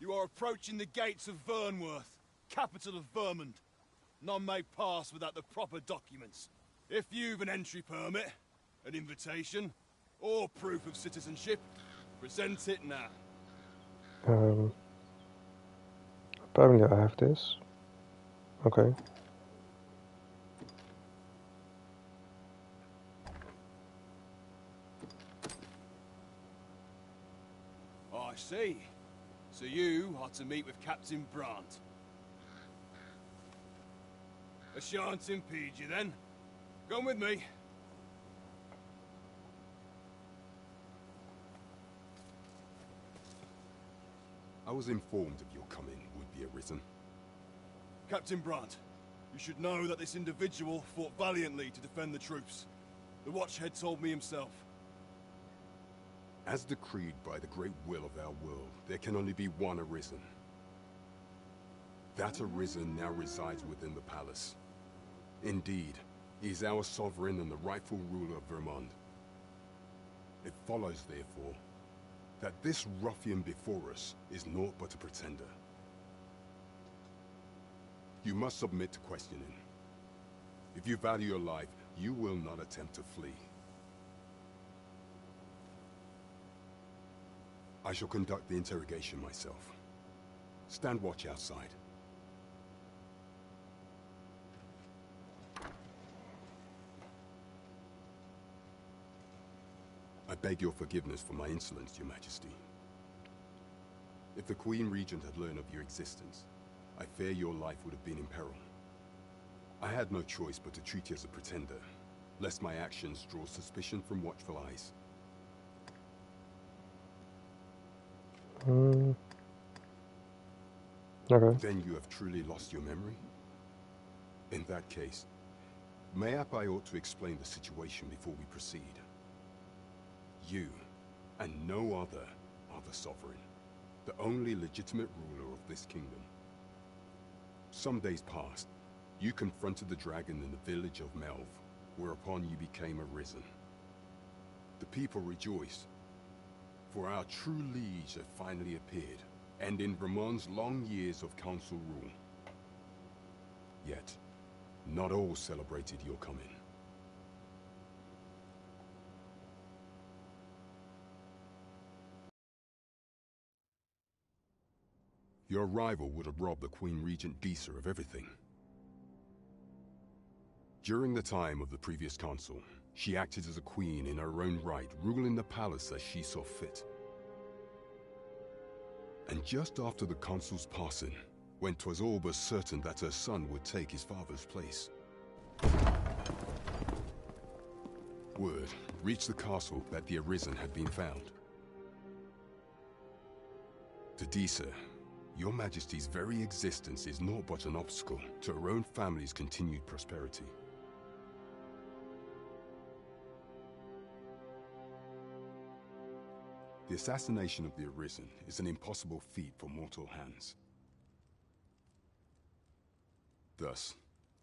You are approaching the gates of Vernworth, capital of Vermund. None may pass without the proper documents. If you've an entry permit, an invitation, or proof of citizenship, present it now. Um, apparently I have this. Okay. I see. So you are to meet with Captain Brandt. I shan't impede you then. Come with me. I was informed of your coming would be arisen. Captain Brandt, you should know that this individual fought valiantly to defend the troops. The Watchhead told me himself. As decreed by the great will of our world, there can only be one Arisen. That Arisen now resides within the palace. Indeed, he is our sovereign and the rightful ruler of Vermund. It follows, therefore, that this ruffian before us is naught but a pretender. You must submit to questioning. If you value your life, you will not attempt to flee. I shall conduct the interrogation myself. Stand watch outside. I beg your forgiveness for my insolence, your majesty. If the Queen Regent had learned of your existence, I fear your life would have been in peril. I had no choice but to treat you as a pretender, lest my actions draw suspicion from watchful eyes. Hmm. Okay. Then you have truly lost your memory? In that case, mayhap I ought to explain the situation before we proceed. You, and no other, are the Sovereign, the only legitimate ruler of this kingdom. Some days past, you confronted the dragon in the village of Melve, whereupon you became arisen. The people rejoiced, for our true liege had finally appeared, ending Vermund's long years of council rule. Yet, not all celebrated your coming. Your arrival would have robbed the Queen Regent Disa of everything. During the time of the previous council, she acted as a queen in her own right, ruling the palace as she saw fit. And just after the consul's passing, when 'twas all but certain that her son would take his father's place. Word reached the castle that the Arisen had been found. To Disa, your Majesty's very existence is naught but an obstacle to her own family's continued prosperity. The assassination of the Arisen is an impossible feat for mortal hands. Thus,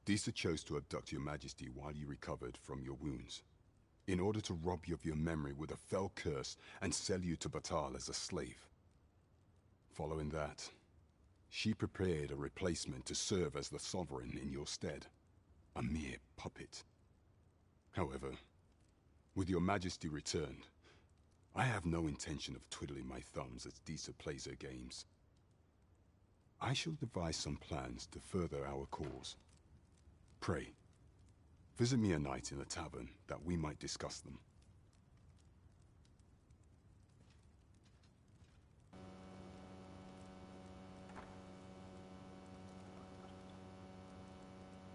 Disa chose to abduct your majesty while you recovered from your wounds, in order to rob you of your memory with a fell curse and sell you to Battahl as a slave. Following that, she prepared a replacement to serve as the sovereign in your stead, a mere puppet. However, with your majesty returned, I have no intention of twiddling my thumbs as Disa plays her games. I shall devise some plans to further our cause. Pray, visit me a night in the tavern that we might discuss them.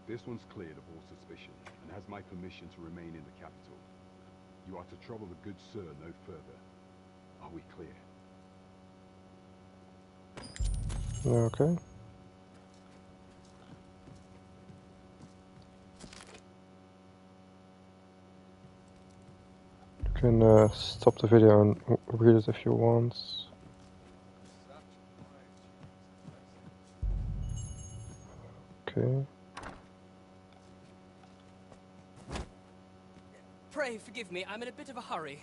This one's cleared of all suspicion and has my permission to remain in the capital. You are to trouble the good sir no further. Are we clear? Okay. You can uh, stop the video and read it if you want. Okay. Pray forgive me, I'm in a bit of a hurry.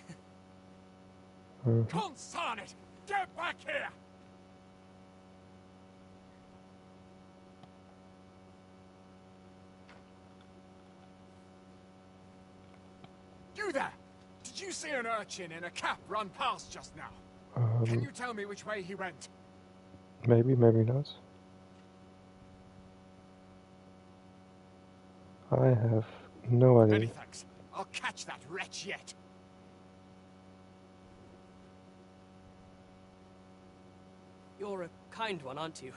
Uh, Consarn it! Get back here! You there! Did you see an urchin in a cap run past just now? Can um, you tell me which way he went? maybe, maybe not. I have no Many idea. thanks. I'll catch that wretch yet. You're a kind one, aren't you?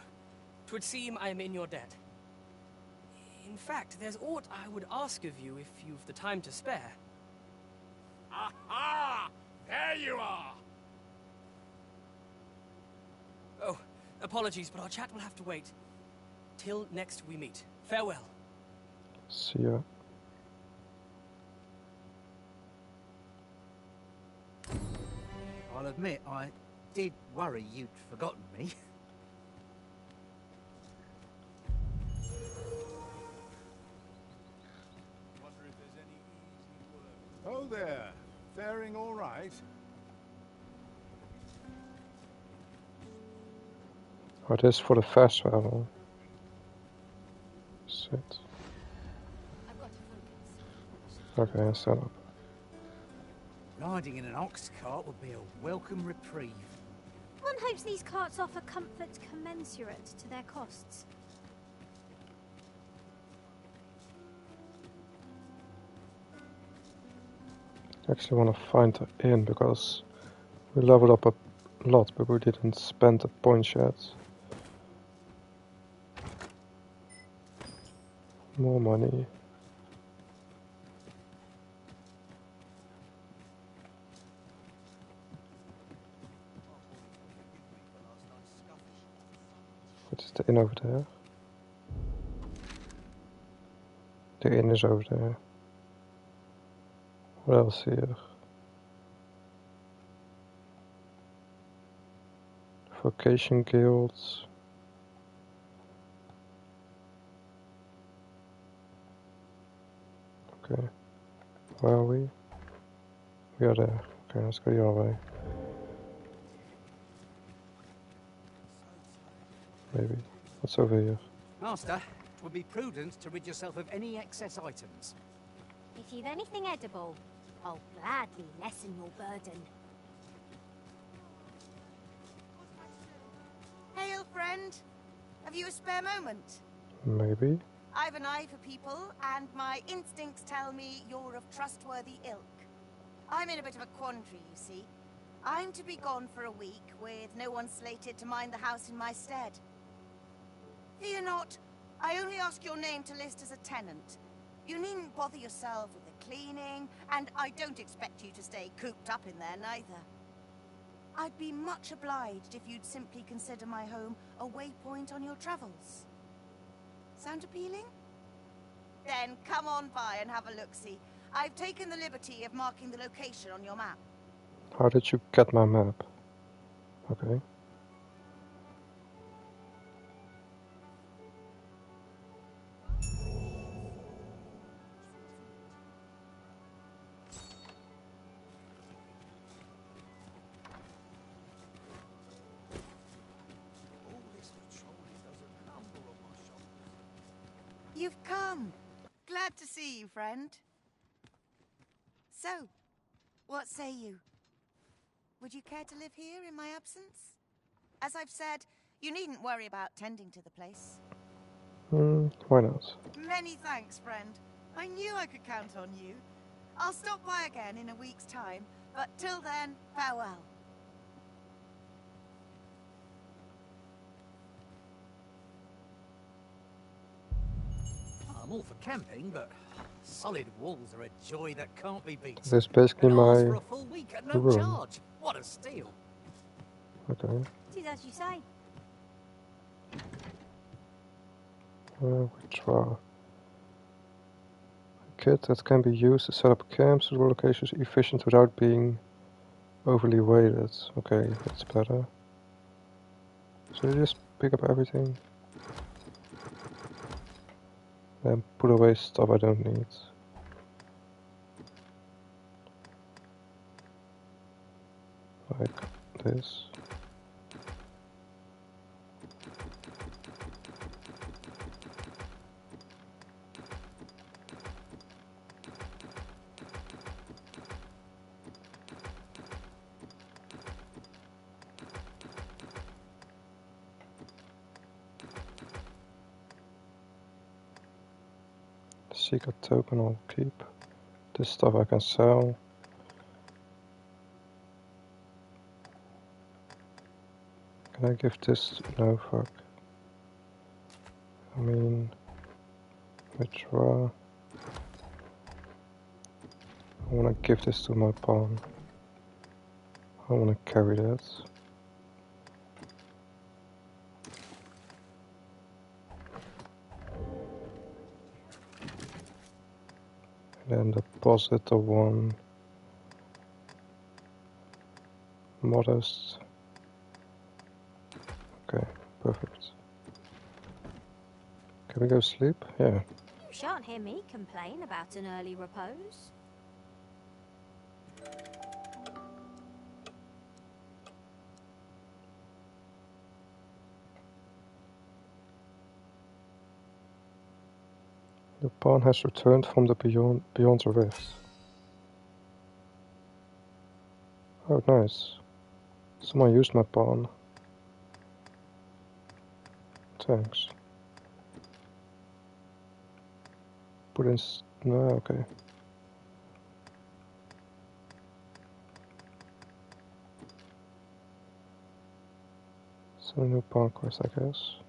Twould seem I am in your debt. In fact, there's aught I would ask of you if you've the time to spare. Aha! There you are! Oh, apologies, but our chat will have to wait. Till next we meet. Farewell. See ya. I'll admit I did worry you'd forgotten me. Wonder if there's any easy work. Oh there. Faring all right? This is for the fast travel. Shit. I've got to focus. Okay, I stand up. Riding in an ox cart would be a welcome reprieve. One hopes these carts offer comfort commensurate to their costs. Actually want to find the inn because we leveled up a lot, but we didn't spend the points yet. More money. Inn over there? The inn is over there. What else here? Vocation guilds. Okay. Where are we? We are there. Okay, let's go other way. Maybe. What's over here? Master, it would be prudent to rid yourself of any excess items. If you've anything edible, I'll gladly lessen your burden. Hail, friend. Have you a spare moment? Maybe. I've an eye for people, and my instincts tell me you're of trustworthy ilk. I'm in a bit of a quandary, you see. I'm to be gone for a week, with no one slated to mind the house in my stead. Fear not, I only ask your name to list as a tenant. You needn't bother yourself with the cleaning, and I don't expect you to stay cooped up in there neither. I'd be much obliged if you'd simply consider my home a waypoint on your travels. Sound appealing? Then come on by and have a look-see. I've taken the liberty of marking the location on your map. How did you get my map? Okay. You've come. Glad to see you, friend. So, what say you? Would you care to live here in my absence? As I've said, you needn't worry about tending to the place. Hmm, why not? Many thanks, friend. I knew I could count on you. I'll stop by again in a week's time, but till then, farewell. I'm all for camping, but solid walls are a joy that can't be beat. This is basically my for a full week at no room. charge. What a steal! Okay. It is as you say. Uh, withdraw. A kit that can be used to set up camps at locations efficient without being overly weighted. Okay, that's better. So you just pick up everything. Then put away stuff I don't need. like this. secret token I'll keep. This stuff I can sell. Can I give this? No, fuck. I mean, withdraw. I want to give this to my pawn. I want to carry that. And deposit the one. Modest. Okay perfect. Can we go sleep? Yeah. You shan't hear me complain about an early repose The pawn has returned from the beyond beyond the rift. Oh, nice. Someone used my pawn. Thanks. Put in... no, okay. So new pawn quest, I guess.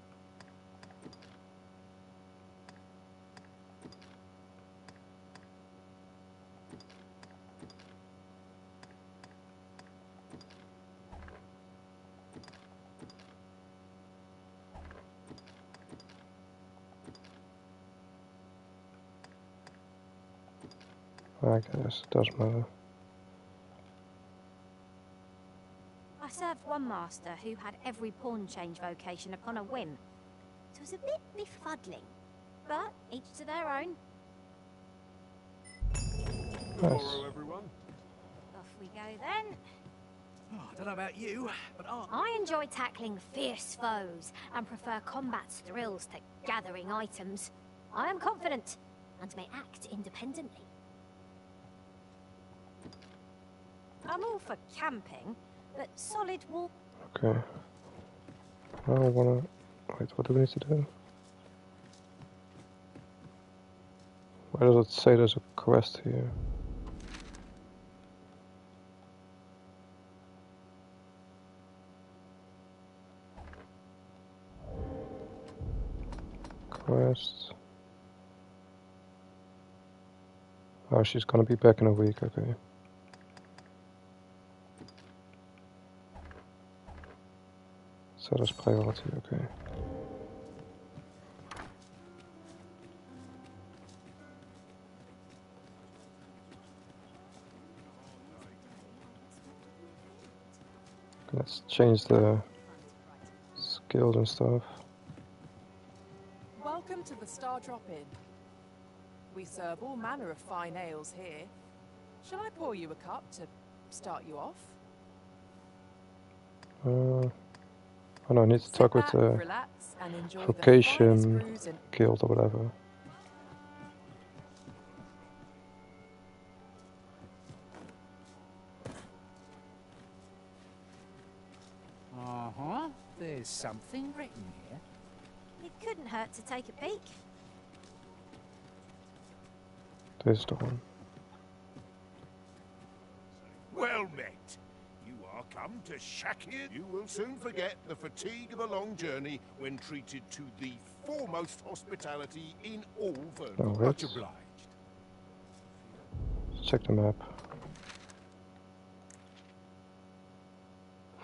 I guess it does matter. I served one master who had every pawn change vocation upon a whim. It was a bit befuddling, but each to their own. Nice. everyone. Off we go then. Oh, I don't know about you, but I... I enjoy tackling fierce foes and prefer combat's thrills to gathering items. I am confident and may act independently. I'm all for camping, but solid wall. Okay. I wanna. Wait, what do we need to do? Where does it say there's a quest here? Quest. Oh, she's gonna be back in a week, okay. Set as priority, okay. Let's change the skills and stuff. Welcome to the Stardrop Inn. We serve all manner of fine ales here. Shall I pour you a cup to start you off? Uh, oh no, I need to talk with the vocation guild or whatever. Uh-huh. There's something written here. It couldn't hurt to take a peek. There's the one. Well met. You are come to Shakir. You will soon forget the fatigue of a long journey when treated to the foremost hospitality in all Vernon. Oh, Much that's- obliged. Check the map.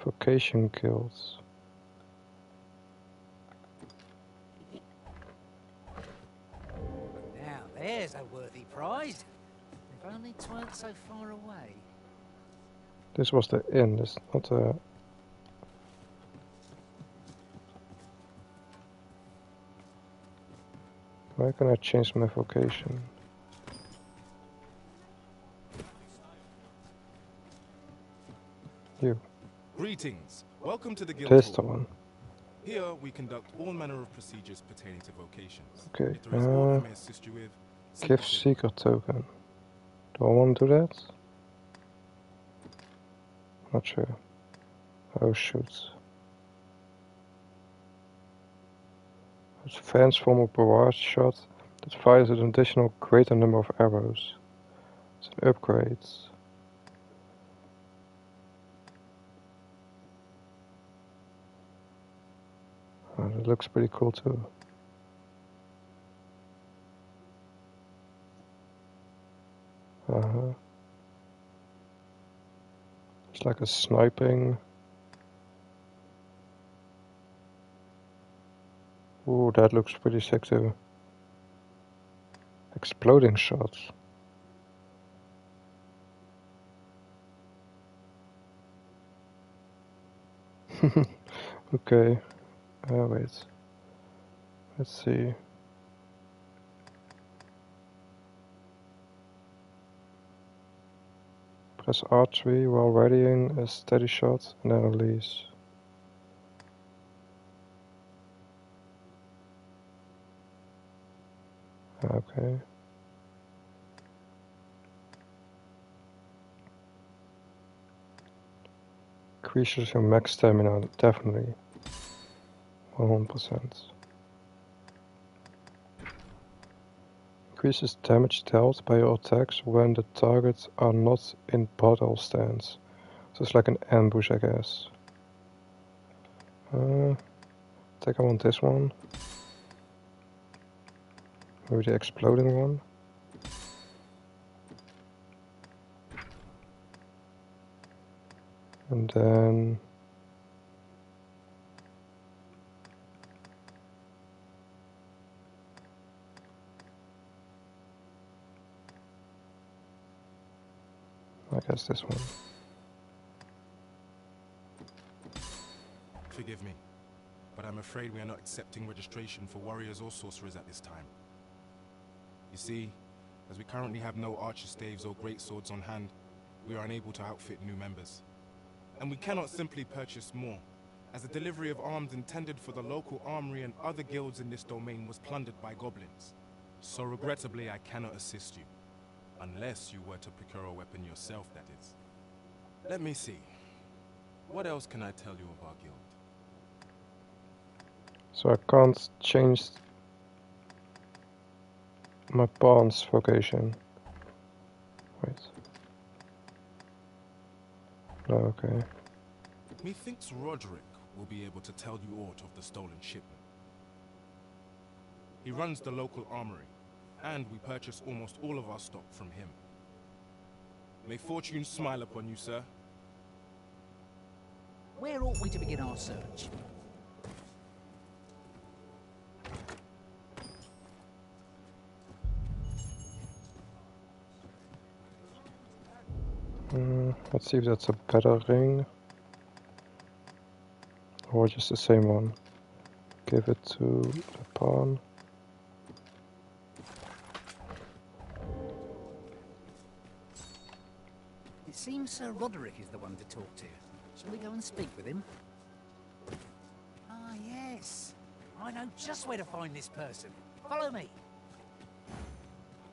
Vocation guilds. Now, there's a worthy prize. If only 'tweren't so far away. This was the end, this not the... Why can I change my vocation? You. Greetings. Welcome to the guild. This the one. Here we conduct all manner of procedures pertaining to vocations. Okay. If there is aught Uh, may assist you with, give simply secret token. Do I want to do that? Not sure. Oh shoot. It's fans form a barrage shot that fires an additional greater number of arrows. It's an upgrade. Oh, that looks pretty cool too. Uh-huh. Like a sniping. Ooh, that looks pretty sexy. Exploding shots. okay. Oh, wait. Let's see. Press R3 while readying a steady shot and then release. Okay. Increases your max stamina, definitely. 100%. Increases damage dealt by your attacks when the targets are not in battle stance. So it's like an ambush, I guess. Uh, I think I want this one. Maybe the exploding one. And then... I guess this one. Forgive me, but I'm afraid we are not accepting registration for warriors or sorcerers at this time. You see, as we currently have no archer staves or great swords on hand, we are unable to outfit new members. And we cannot simply purchase more, as the delivery of arms intended for the local armory and other guilds in this domain was plundered by goblins. So regrettably, I cannot assist you. Unless you were to procure a weapon yourself, that is. Let me see. What else can I tell you of our guild? So I can't change my pawn's vocation. Wait. No, okay. Methinks Roderick will be able to tell you aught of the stolen shipment. He runs the local armory, and we purchase almost all of our stock from him. May fortune smile upon you, sir. Where ought we to begin our search? Mm, let's see if that's a better ring. Or just the same one. Give it to the pawn. Seems Sir Roderick is the one to talk to. Shall we go and speak with him? Ah, yes. I know just where to find this person. Follow me.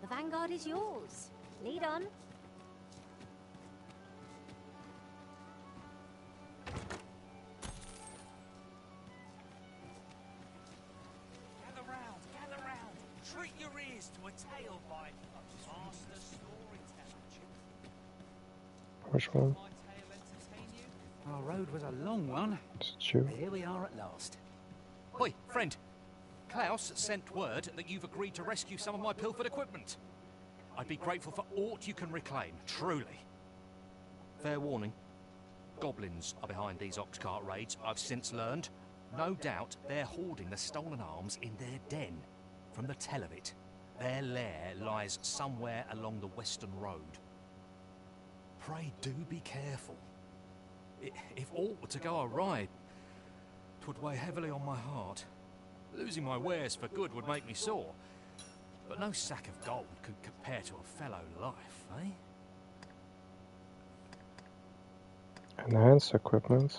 The vanguard is yours. Lead on. Gather round, gather round. Treat your ears to a tale by a master. Which one? Our road was a long one. Is it you? But here we are at last. Oi, friend. Klaus sent word that you've agreed to rescue some of my pilfered equipment. I'd be grateful for aught you can reclaim, truly. Fair warning. Goblins are behind these oxcart raids, I've since learned. No doubt they're hoarding the stolen arms in their den. From the tell of it, their lair lies somewhere along the western road. Pray do be careful. If aught were to go awry, twould weigh heavily on my heart. Losing my wares for good would make me sore. But no sack of gold could compare to a fellow life, eh? Enhance equipment.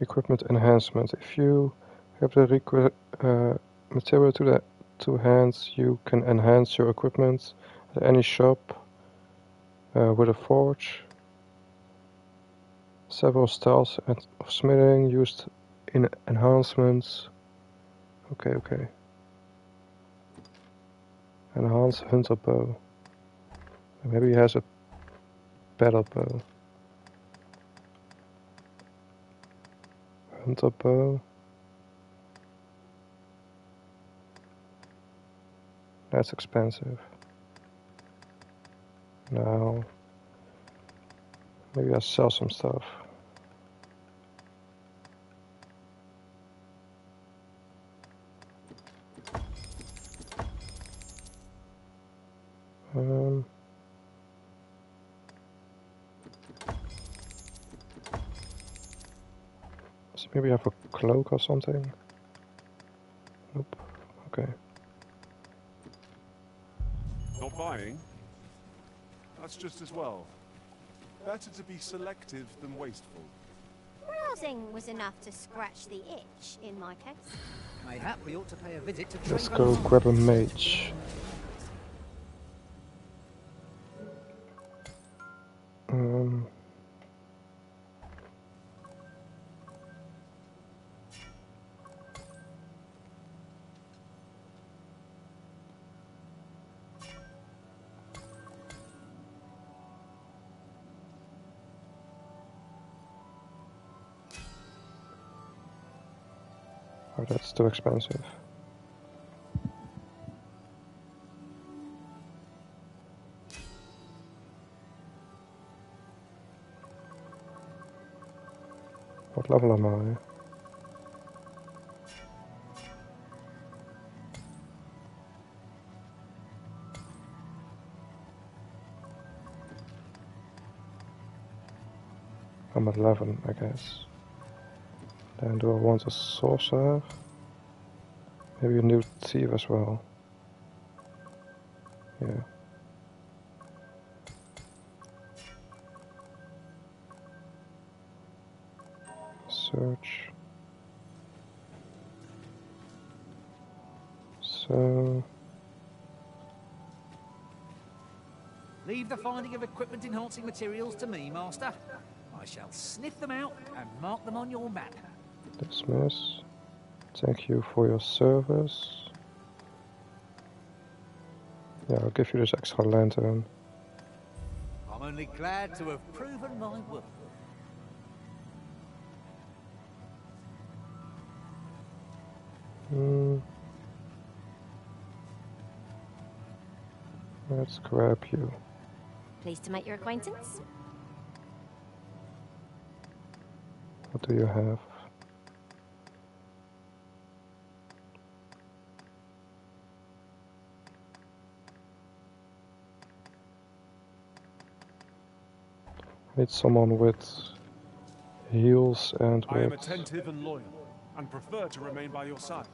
Equipment enhancement. If you have the uh, material to the two hands, you can enhance your equipment at any shop uh, with a forge. Several styles of smithing used in enhancements. Okay, okay. Enhance hunter bow. Maybe he has a battle bow. Hunter bow. That's expensive. Now, maybe I'll sell some stuff. Um, so maybe I have a cloak or something. Nope. Okay. Not buying? That's just as well. Better to be selective than wasteful. Browsing was enough to scratch the itch, in my case. Mayhap we ought to pay a visit to Let's go grab a mage. Too expensive. What level am I? I'm at 11, I guess. Then do I want a sorcerer? Maybe a new thief as well. Yeah. Search. So, Leave the finding of equipment enhancing materials to me, Master. I shall sniff them out and mark them on your map. dismiss. Thank you for your service. Yeah, I'll give you this extra lantern. I'm only glad to have proven my worth. Hmm. Let's grab you. Pleased to make your acquaintance. What do you have? Need someone with heals and I am attentive and loyal, and prefer to remain by your side.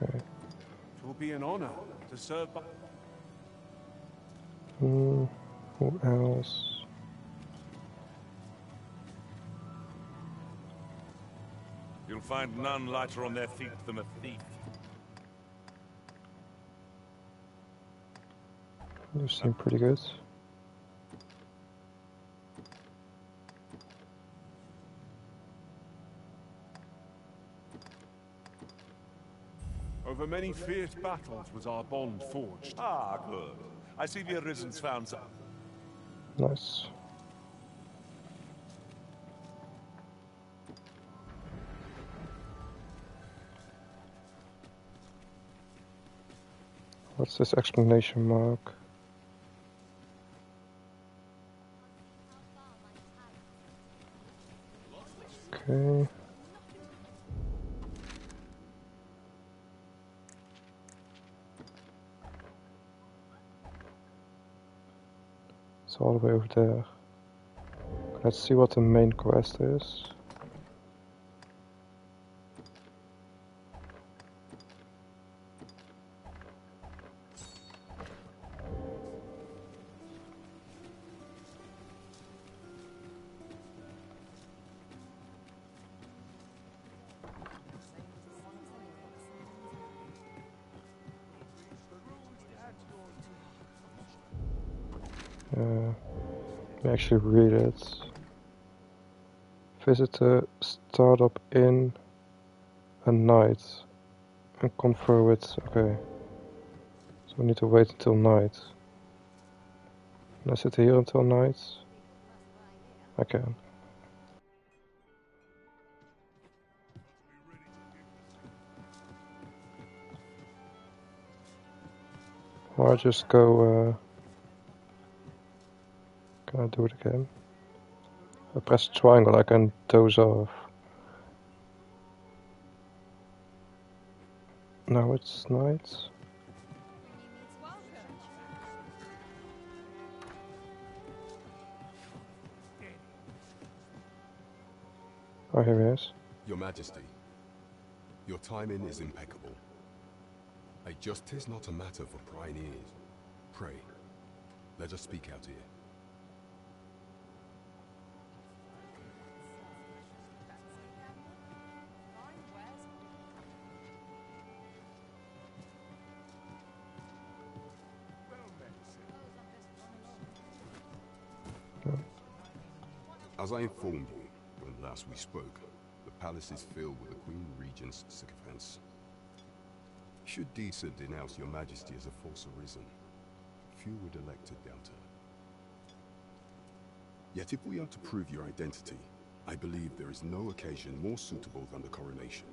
okay. It will be an honor to serve by... Hmm, who else? You'll find none lighter on their feet than a thief. You seem pretty good. Over many fierce battles was our bond forged. Ah, good. I see the Arisen's found some. Nice. What's this explanation mark? Okay. It's all the way over there. Let's see what the main quest is. Actually read it. Visit the Stardrop Inn at night and confer with. Okay. So we need to wait until night. Can I sit here until night? I can. I just go. Uh, I do it again? I press triangle, I can doze off. Now it's night. Oh, here he is. Your Majesty, your timing is impeccable. A just is not a matter for prying ears. Pray, let us speak out here. As I informed you when last we spoke, the palace is filled with the Queen Regent's sycophants. Should Disa denounce your majesty as a false arisen, few would elect to doubt her. Yet if we are to prove your identity, I believe there is no occasion more suitable than the coronation.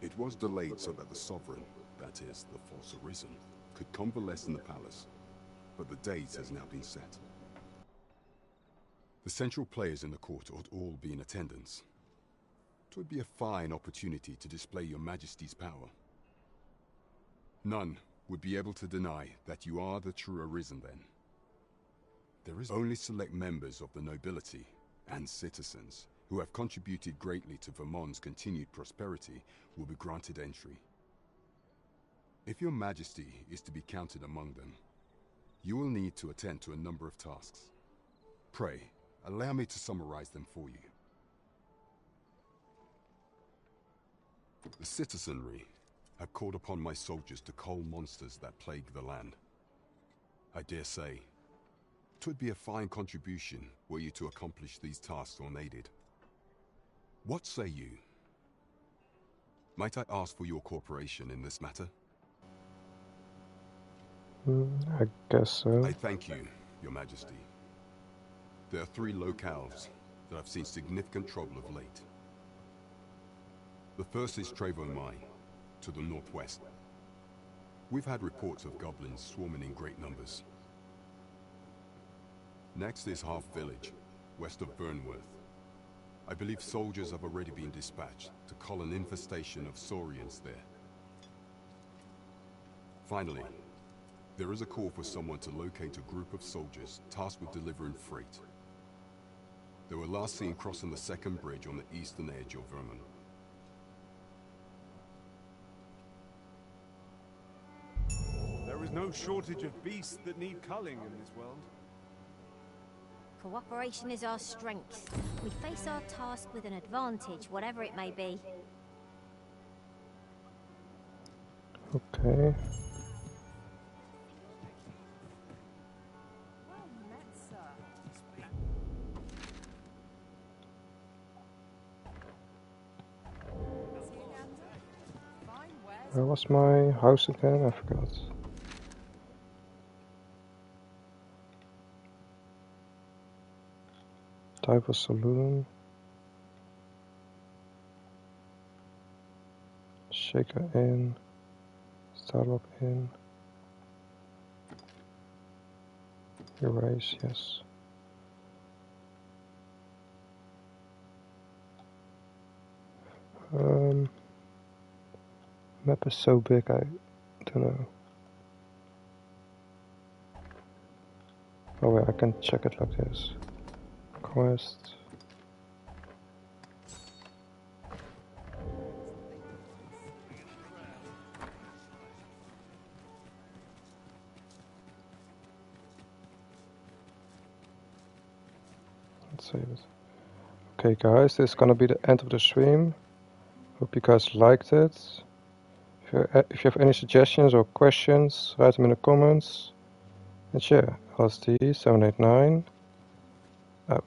It was delayed so that the sovereign, that is, the false arisen, could convalesce in the palace, but the date has now been set. The central players in the court ought all be in attendance. It would be a fine opportunity to display your majesty's power. None would be able to deny that you are the true Arisen then. There is only select members of the nobility and citizens who have contributed greatly to Vermund's continued prosperity will be granted entry. If your majesty is to be counted among them, you will need to attend to a number of tasks. Pray, Allow me to summarize them for you. The citizenry have called upon my soldiers to cull monsters that plague the land. I dare say, twould be a fine contribution were you to accomplish these tasks unaided. What say you? Might I ask for your cooperation in this matter? Mm, I guess so. I thank you, your majesty. There are three locales that have seen significant trouble of late. The first is Trevo Mine, to the northwest. We've had reports of goblins swarming in great numbers. Next is Harve Village, west of Vernworth. I believe soldiers have already been dispatched to cull an infestation of Saurians there. Finally, there is a call for someone to locate a group of soldiers tasked with delivering freight they were last seen crossing the second bridge on the eastern edge of Vermund. There is no shortage of beasts that need culling in this world. Cooperation is our strength. We face our task with an advantage, whatever it may be. Okay. Where was my house again? I forgot. Type of Saloon. Shaker Inn. Stardrop Inn. Erase, yes. Um map is so big, I don't know. Oh wait, I can check it like this. Quest. Let's save it. Okay guys, this is gonna be the end of the stream. Hope you guys liked it. If you, if you have any suggestions or questions, write them in the comments. And yeah, EllisDee 789 out.